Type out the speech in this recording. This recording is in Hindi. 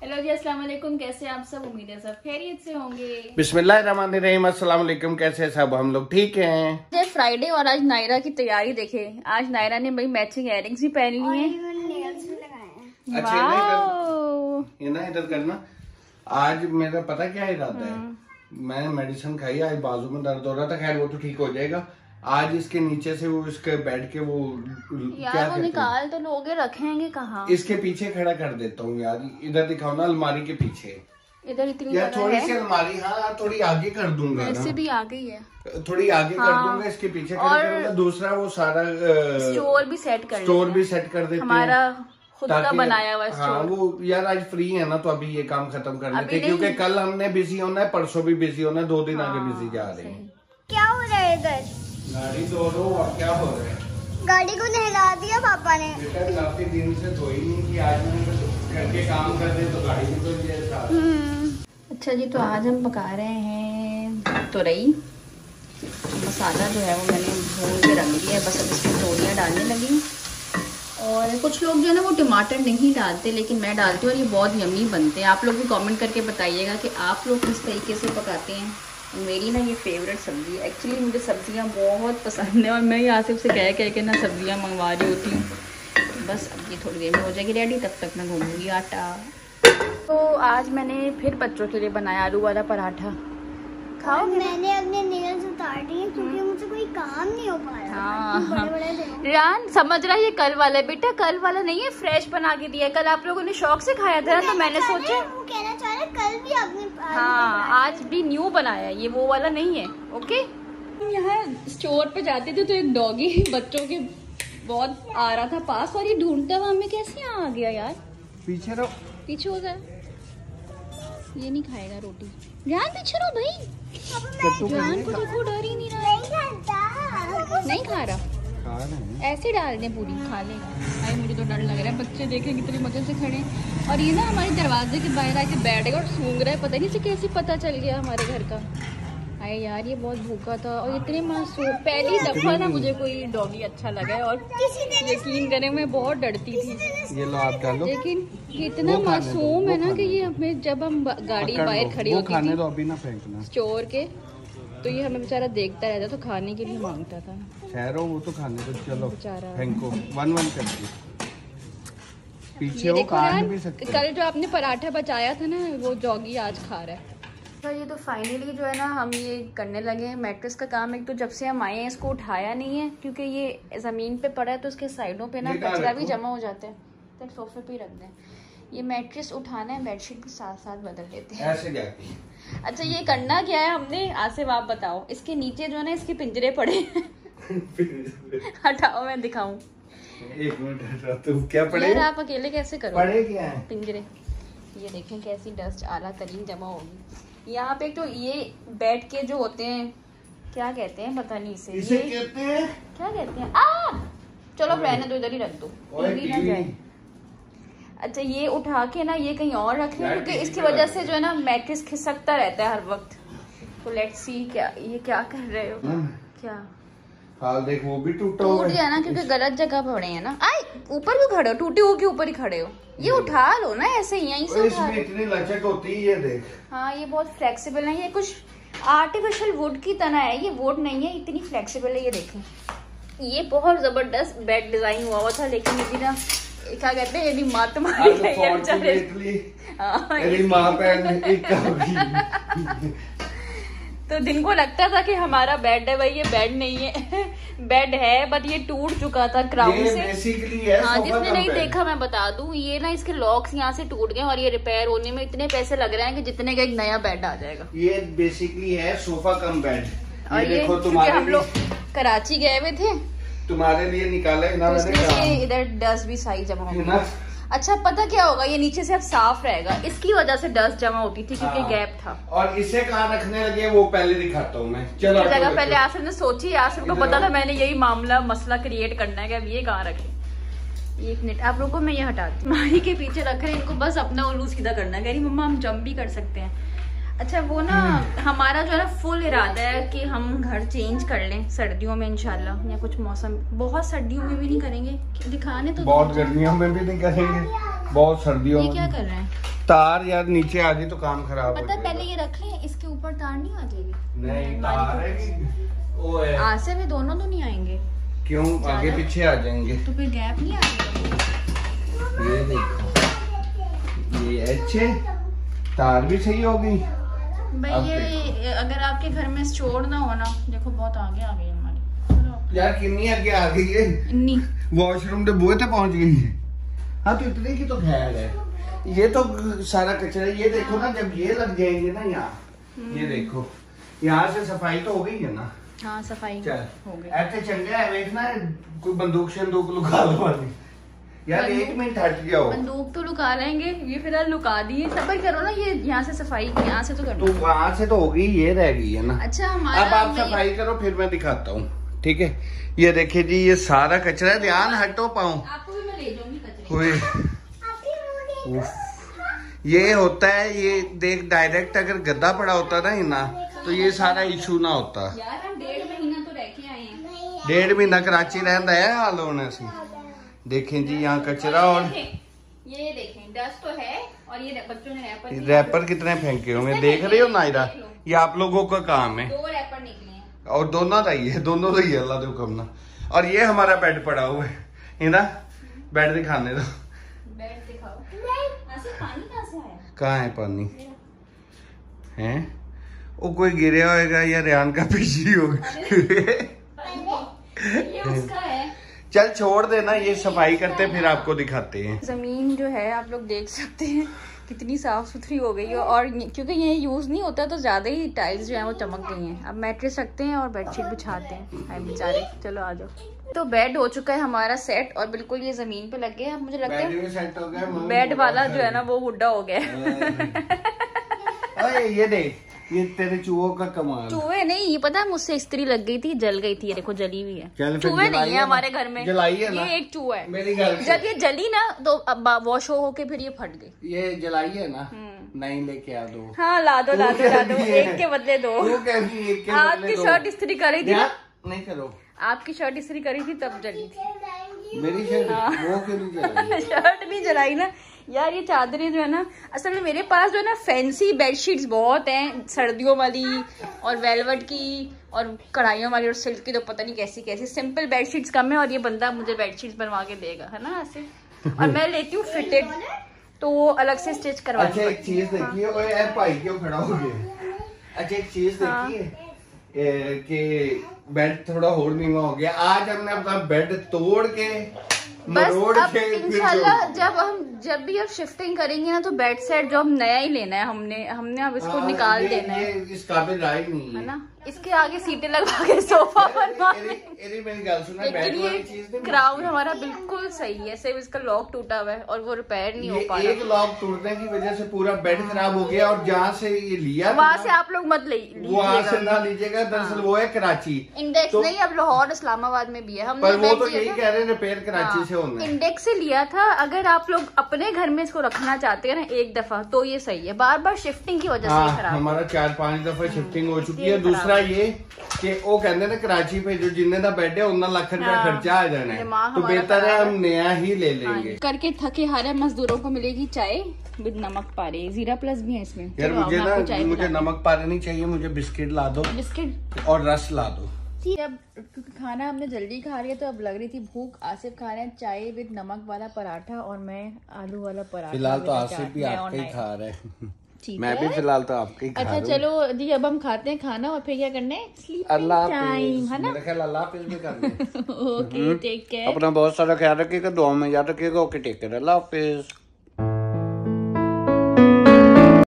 हेलो जी अस्सलाम वालेकुम कैसे आप सब? उम्मीद है सब खैरियत से होंगे। बिस्मिल्लाहिर्रहमानिर्रहीम अस्सलाम वालेकुम कैसे हैं सब? हम लोग ठीक हैं। आज फ्राइडे और आज नायरा की तैयारी देखे। आज नायरा ने भाई मैचिंग इयरिंग्स भी पहन ली हैं। अच्छा इधर करना। आज मेरा पता क्या इरादा है। मैंने मेडिसिन खाई आज बाजू में दर्द हो रहा था। खैर वो तो ठीक हो जाएगा। आज इसके नीचे से वो इसके बेड के वो क्या वो निकाल तो लोगे रखेंगे कहाँ? इसके पीछे खड़ा कर देता हूँ यार। इधर दिखाओ ना अलमारी के पीछे। इधर इतनी यार थोड़ी सी अलमारी हाँ थोड़ी आगे कर दूँगा भी आ गई है। थोड़ी आगे हाँ, कर हाँ। दूँगा इसके पीछे और- दूसरा वो सारा स्टोर भी सेट कर स्टोर। भी सेट कर देते हैं। हमारा खुद का बनाया हुआ हाँ वो यार आज फ्री है ना तो अभी ये काम खत्म कर लेते हैं क्योंकि कल हमने बिज़ी होना है परसों भी बिज़ी होना है दो दिन आगे बिज़ी जा रहे हैं। क्या हो रहा है इधर? गाड़ी धो दो और क्या हो रहा है? गाड़ी को नहला दिया पापा ने। बेटा काफ़ी दिन से धोई नहीं कि आज घर के काम कर रहे तो गाड़ी भी धो दिया अच्छा जी तो आज हम पका रहे हैं तुरई। मसाला जो है वो मैंने भून के रख दिया है बस अब इसमें तोड़ियाँ डालने लगी। और कुछ लोग जो है ना, वो टमाटर नहीं डालते, लेकिन मैं डालती हूँ और ये बहुत यमी बनते हैं। आप लोग भी कमेंट करके बताइएगा कि आप लोग किस तरीके से पकाते हैं। मेरी ना ये फेवरेट सब्ज़ी है। एक्चुअली मुझे सब्ज़ियाँ बहुत पसंद है और मैं ही आसिफ से कह कह के ना सब्ज़ियाँ मंगवा रही होती हूँ। बस अब ये थोड़ी देर में हो जाएगी रेडी तब तक मैं घूमूँगी आटा। तो आज मैंने फिर बच्चों के लिए बनाया आलू वाला पराठा। खाओ मैंने अपने नेल्स उतार दिए, क्योंकि मुझसे कोई काम नहीं हो। हाँ, हाँ। रान समझ रहा है ये कल वाला है। बेटा कल वाला नहीं है फ्रेश बना के दिया कल आप लोगों ने शौक से खाया था ना तो मैंने सोचा कहना चाह रहे कल भी आपने हाँ आज भी न्यू बनाया ये वो वाला नहीं है ओके हम यहाँ स्टोर पे जाते थे तो एक डॉगी बच्चों के बहुत आ रहा था पास और ये ढूंढता हुआ हमें कैसे यहाँ आ गया यार? पीछे रहो। पीछे हो गया ये नहीं खाएगा रोटी। ध्यान पीछे रहो भाई। जान को देखो डर ही नहीं रहा। नहीं खा रहा। ऐसे डाल दें पूरी। खा लेगा अरे मुझे तो डर लग रहा है। बच्चे देखें कितने मज़े से खड़े हैं। और ये ना हमारे दरवाजे के बाहर आके बैठ गया और सूंघ रहा है। पता नहीं से कैसे पता चल गया हमारे घर का। अरे यार ये बहुत भूखा था और इतने मासूम। पहली दफ़ा ना मुझे कोई डॉगी अच्छा लगा है और यकीन करें मैं बहुत डरती थी। ये लो आप डालो लेकिन ये इतना मासूम है ना कि ये हमें जब हम गाड़ी बाहर खड़ी होती थी स्टोर के। तो ये हमें बेचारा देखता रहता तो खाने के लिए माँगता था। ठहरो वो तो खाने दो चलो बेचारा। फेंको वन वन करके। पीछे वो काट भी सकते कल जो आपने पराठा बचाया था ना वो जॉगी आज खा रहा है। तो ये तो फाइनली जो है ना हम ये करने लगे हैं। मैट्रेस का काम एक तो जब से हम आए हैं इसको उठाया नहीं है क्योंकि ये ज़मीन पे पड़ा है तो उसके साइडों पे ना ये कचरा भी जमा हो जाता है। तो सोफे पे ही रख दें। ये मैट्रेस उठाना है बेडशीट भी साथ साथ बदल देते हैं। ऐसे जाती है अच्छा ये करना क्या है हमने? आसिफ आप बताओ। इसके नीचे जो है ना इसके पिंजरे पड़े हटाओ मैं दिखाऊँ। एक मिनट तुम क्या पढ़े यार आप अकेले कैसे करो पढ़े क्या है? पिंजरे। ये देखें कैसी डस्ट आला तरीन जमा होगी। यहाँ पे तो ये बैठ के जो होते हैं क्या कहते हैं पता नहीं इसे। इसे ये कहते हैं? क्या कहते हैं? आ! चलो रहने दो इधर ही रख दो। ना जाए। अच्छा ये उठा के ना ये कहीं और रख लें क्योंकि इसकी वजह से जो है ना मैट्रेस खिसकता रहता है हर वक्त। तो लेट्स सी क्या ये क्या कर रहे हो? हाँ, क्या? हाल देख वो भी टूटा हुआ टूट गया ना क्योंकि गलत जगह पड़े हैं ना। आए ऊपर भी खड़े हो टूटे हो के ऊपर ही खड़े हो? ये उठा लो ना ऐसे ही यहीं से उठा इसमें इतनी लचक होती है ये देख। हाँ ये बहुत फ्लेक्सिबल है ये कुछ आर्टिफिशियल वुड की तरह है ये वुड नहीं है इतनी फ्लेक्सिबल है ये देखें। ये बहुत ज़बरदस्त बेड डिज़ाइन हुआ हुआ था लेकिन ये ना क्या कहते हैं यदि मात मारी गई है एक होगी तो जिनको लगता था कि हमारा बेड है भाई ये बेड नहीं है। बेड है बट ये टूट चुका था क्राउन से। बेसिकली है हाँ जिसने नहीं देखा मैं बता दूँ ये ना इसके लॉक्स यहाँ से टूट गए और ये रिपेयर होने में इतने पैसे लग रहे हैं कि जितने का एक नया बेड आ जाएगा। ये बेसिकली है सोफा कम बेड और ये ये देखो तुम्हारे हम लोग कराची गए हुए थे तुम्हारे लिए निकाला है ना तो मैंने इधर डस्ट भी सही जमा हो है अच्छा पता क्या होगा? ये नीचे से अब साफ़ रहेगा। इसकी वजह से डस्ट जमा होती थी क्योंकि हाँ। गैप था। और इसे कहाँ रखने लगे वो पहले दिखाता हूँ मैं। चलो जगह बढ़ो। पहले आसिफ ने सोची आसिफ को पता था मैंने यही मामला मसला क्रिएट करना है कि अब ये कहाँ रखे? एक मिनट आप लोगों को मैं ये हटा दी। माही के पीछे रख रहे हैं इनको बस अपना उल्लू सीधा करना है। कह रही मम्मा हम जंप भी कर सकते हैं। अच्छा वो ना हमारा जो है ना फुल इरादा है कि हम घर चेंज कर लें सर्दियों में इंशाल्लाह या कुछ मौसम। बहुत सर्दियों में भी नहीं करेंगे। दिखाने तो बहुत गर्मियों में भी नहीं करेंगे। बहुत सर्दियों ये क्या कर रहे हैं? तार यार नीचे आ गई तो काम खराब पता पहले ये रख लें इसके ऊपर तार नहीं आ जाएगी नहीं तार है कि वो है। आज से भी दोनों तो नहीं आएँगे। क्यों? आगे पीछे आ जाएँगे। तो फिर गैप नहीं आएगा? ये देखो। ये अच्छे तार भी सही हो गई। भाई ये अगर आपके घर में स्टोर ना हो ना देखो बहुत आगे आ गई हमारी। यार कितनी आगे आ गई है। इन्नी। वॉशरूम के बुए तक पहुँच गई है। हाँ तो इतने की तो खैर है। ये तो सारा कचरा ये देखो ना जब ये लग जाएँगे ना यहाँ ये देखो। यहाँ से सफ़ाई तो हो गई है ना। हाँ सफ़ाई हो गई। ऐसे चंगा है देखना कोई बंदूक शंदूक लुका लो यार एक मिनट हट जाओ बंदूक तो लुका लेंगे ये फ़िलहाल लुका दिए। सबर करो ना ये यहाँ से सफ़ाई यहाँ से तो कर। तो दो से तो हो गई ये रह गई है ना। अच्छा हमारा अब आप सफ़ाई करो फिर मैं दिखाता हूँ। ठीक है? ये देखिए जी ये सारा कचरा है। ध्यान हटो पाऊँ। आपको भी मैं ले जाऊँगी कचरे। हुए उफ। ये होता है ये देख डायरेक्ट अगर गद्दा पड़ा होता ना ना तो ये सारा इशू ना होता। यार हम डेढ़ महीना तो रह के आए हैं। डेढ़ महीना कराची रहता है हाल होने से। देखें जी यहाँ कचरा और ये देखें डस्ट तो है और ये बच्चों ने रैपर। रैपर कितने फेंके होंगे देख रहे हो नायरा? ये आप लोगों का काम है। दो रैपर निकले और दोनों का ही है दोनों का ही है अल्लाह देखो ना। और ये हमारा बेड पड़ा हुआ है है ना? बेड दिखाने दो। बेड दिखाओ। ऐसे कहाँ से आया? कहाँ है पानी? है? वो कोई गिरे होएगा या रेहान का पीछे होगा? ये उसका है। चल छोड़ देना ये सफ़ाई करते फिर आपको दिखाते हैं। ज़मीन जो है आप लोग देख सकते हैं कितनी साफ़ सुथरी हो गई है। और क्योंकि ये यूज़ नहीं होता तो ज़्यादा ही टाइल्स जो है वो चमक गई हैं। अब मैट्रेस रखते हैं और बेडशीट बिछाते हैं। हाय बेचारे चलो आ जाओ। तो बेड हो चुका है हमारा सेट और बिल्कुल ये ज़मीन पे लग गया अब मुझे लगता है हो बेड वाला जो है ना वो बुढ़ा हो गया ये देख ये तेरे चूहों का कमाल चूहे नहीं ये पता है मुझसे स्त्री लग गई थी जल गई थी ये देखो जली हुई है। चूहे नहीं है है हमारे घर में। जलाई है ना? ये एक चूहा है। मेरी घर जब ये जली ना तो वॉश हो के फिर ये फट गई। ये जलाई है ना? हम्म। नहीं लेके आ दो। हाँ ला दो ला दो ला दो। एक के बदले दो। के आपकी शर्ट इस्त्री करी थी नहीं करो। आपकी शर्ट स्त्री करी थी तब जली थी। मेरी शर्ट हाँ। वो क्यों नहीं जलाई? शर्ट नहीं जलाई ना? यार ये चादरें जो है ना असल में मेरे पास जो है ना फैंसी बेडशीट्स बहुत हैं सर्दियों वाली और वेलवेट की और कढ़ाइयों वाली और सिल्क की तो पता नहीं कैसी कैसी। सिंपल बेडशीट्स कम है और ये बंदा मुझे बेडशीट्स बनवा के देगा है ना ऐसे और मैं लेती हूँ फिटेड तो वो अलग से स्टिच करवा अच्छा एक चीज़ देखिए ओए यार भाई क्यों खड़ा हो गया? अच्छा एक चीज़ हाँ। देखिए कि बेड थोड़ा और नीवा हो गया। आज हमने अपना बेड तोड़ के बस अब इंशाल्लाह जब हम जब भी अब शिफ्टिंग करेंगे ना तो बेड सेट जो हम नया ही लेना है हमने हमने अब इसको हाँ, निकाल ये- देना है। इस काबिल नहीं है ना? इसके आगे सीटें लगवा के सोफा बनवा लेकिन ये क्राउन हमारा बिल्कुल सही है सिर्फ़ इसका लॉक टूटा हुआ है और वो रिपेयर नहीं हो पा एक लॉक टूटने की वजह से पूरा बेड खराब हो गया और जहाँ से ये लिया था वहाँ से आप लोग मत ले वहाँ से लीजिएगा ना लीजिएगा दरअसल वो है कराची। इंडेक्स तो- नहीं अब लाहौर इस्लामाबाद में भी है। हमने वो तो यही कह रहे हैं रिपेयर कराची हाँ, से होना इंडेक्स से लिया था। अगर आप लोग अपने घर में इसको रखना चाहते हैं ना एक दफ़ा तो ये सही है। बार बार शिफ्टिंग की वजह से हाँ खराब हमारा चार पाँच दफ़ा शिफ्टिंग हो चुकी है दूसरा ये कि वो कहते ने कराची पे जो जिन्ने का बेड है उन्ना लाख रुपया हाँ, खर्चा आ जाना है। दिमाग तो हमारा बेहतर है खराब हम नया ही ले हाँ, लेंगे। करके थके हारे मजदूरों को मिलेगी चाय विद नमक पारे। जीरा प्लस भी है इसमें। यार चलो, मुझे ना आपको चाय मुझे पिलाती नमक पारे नहीं चाहिए मुझे बिस्किट ला दो हूँ। बिस्किट? और रस ला दो। थी अब क्योंकि खाना हमने जल्दी खा लिया तो अब लग रही थी भूख। आसिफ खा रहे हैं चाय विद नमक वाला पराठा और मैं आलू वाला पराठा फ़िलहाल तो आसिफ भी आपका ही खा रहा है। ठीक मैं भी फ़िलहाल तो आपके ही खा अच्छा चलो जी अब हम खाते हैं खाना और फिर क्या करने है? अल्लाह है ना? अल्लाह हाफिज भी करना है ओके टेक केयर अपना बहुत सारा ख्याल रखिएगा दुआ में याद रखिएगा ओके टेक केयर अल्लाह हाफिज।